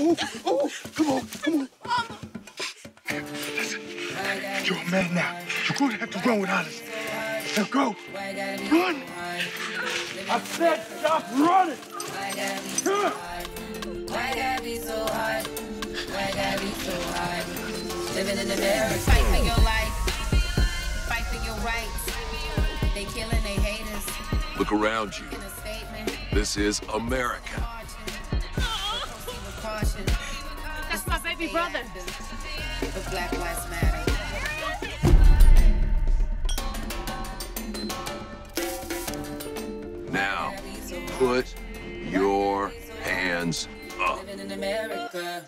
oh, oh, come on, come on. Listen, you're a man now. You're going to have to run with Alice. Now go. Run. I said stop running. Come on. Why gotta be so hard? Why gotta be so hard? Living in America. Fight for your life. Fight for your rights. They killing, they hate us. Look around you. In a statement. This is America. That's my baby brother. The Black Lives Matter. Now, put your hands up. Living in America.